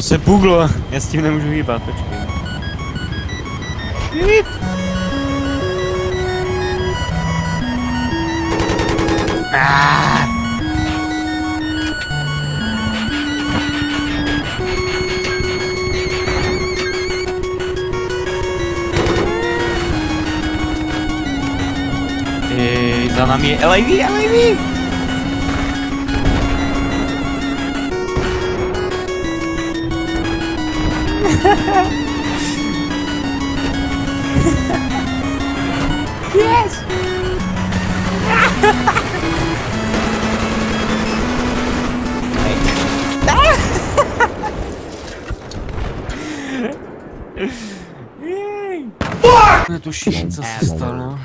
To se puglo, já s tím nemůžu hýbat, počkej. Jít. Ah! Ej, za nami je LAV, LAV! Yes! Netuším, co se stalo.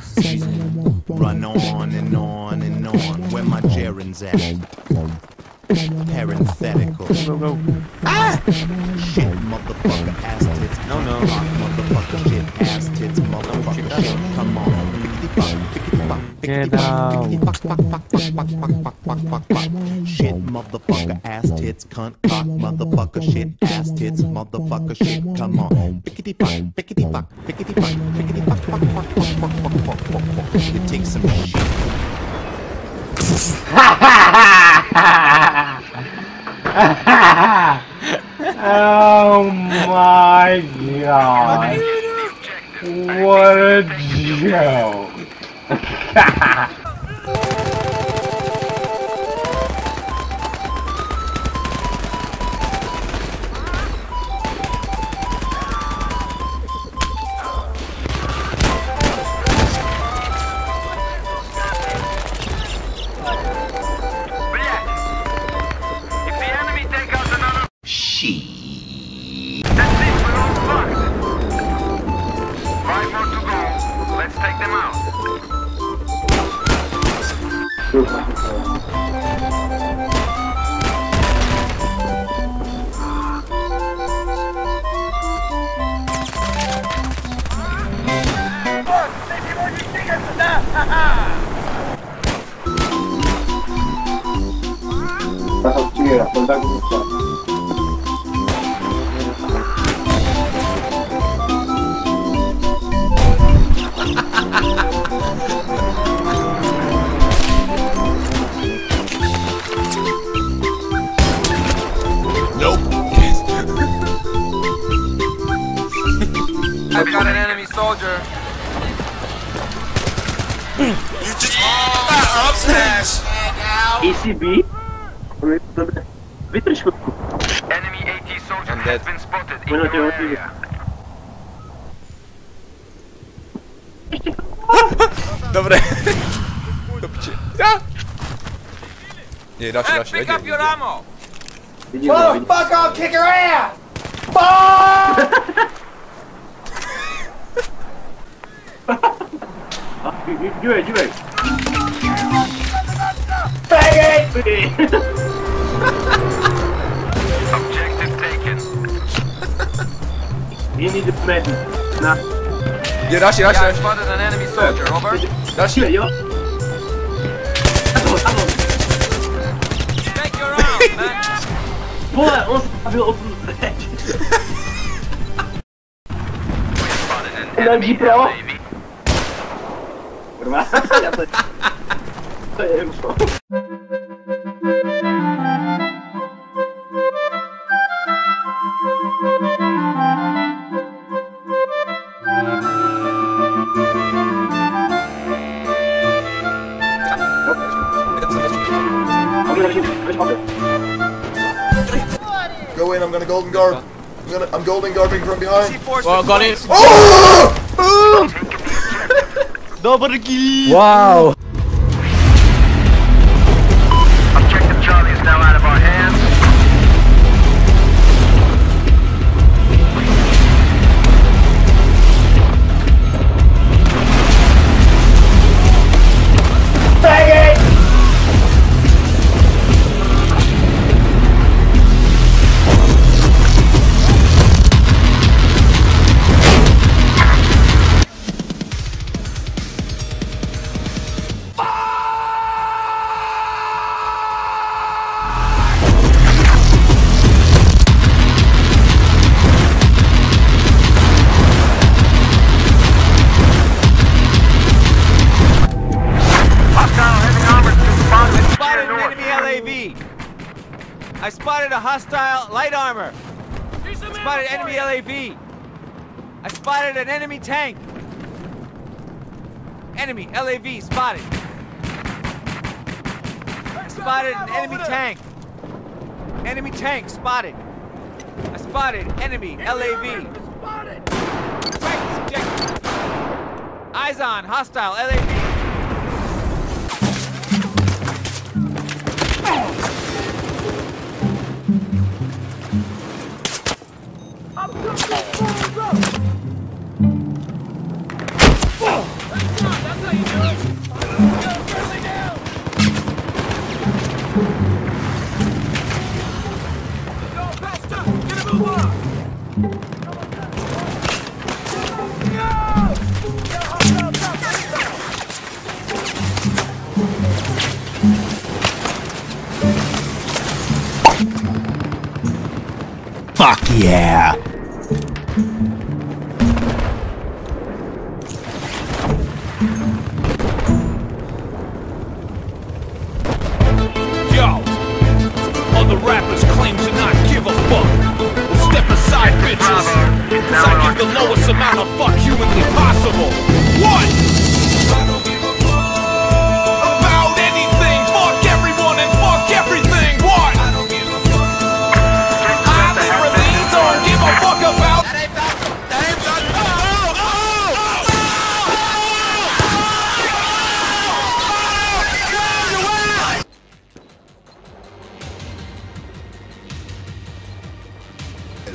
Run on and on and on. Where my gerunds at? Parenthetical. Go, go. Ah! Shit, motherfucker, ass tits. No, no. Motherfucker, shit, ass tits. Motherfucker, shit. Come on. Get out. Shit, motherfucker, ass tits, cunt, cock, motherfucker, shit, ass tits, motherfucker, shit, come on. Pickety fuck, pickety fuck, pickety fuck, pickety fuck, fuck, fuck, fuck, fuck, fuck, fuck, fuck. You take some shit. Ha ha ha ha! My god. What a joke. Tetap gembira, tetap gembira. soldier. you just oh, that up smash. ECB. Vydrž chvilku. Enemy AT soldier has been spotted in your area. Dobré. Dobře. Ja. Jej, další, další, pick up your ammo! Oh, no, fuck, I'll kick her ass! Fuck! Dziurę, it. Objective taken. We need to plan. Nah. Je, raz je, raz je. spotted an enemy soldier, over. Raz je. yo. Hello. Take your arm, man. Boah, ons wil op. En dan die. Go in, I'm gonna golden guard. I'm gonna I'm golden guarding from behind. Well, got it. Oh! Ah! Dobra aqui! Uau! Hostile light armor. I spotted enemy LAV. I spotted an enemy tank. Enemy LAV spotted. I spotted an enemy tank. Enemy tank spotted. I spotted enemy LAV. Right, subject. Eyes on, hostile LAV. Fuck yeah. Other rappers claim to not give a fuck. Well, step aside, bitches. Cause I give the lowest amount of fuck humanly possible. What?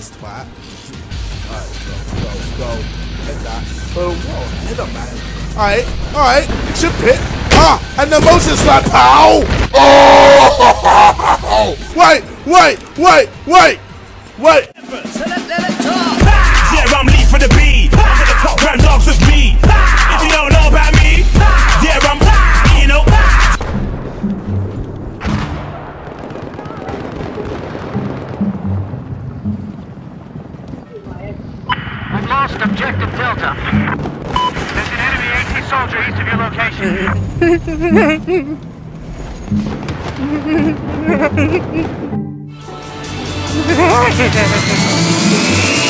It's twat. Alright, go, go, go. Hit that. Boom. Oh, hit him, man. Alright, alright. Chip hit. Ah! And the motion slap. Ow! Oh! Wait, wait, wait, wait, wait. Yeah, I'm Lee for the beat. Lost objective Delta. There's an enemy AT soldier east of your location.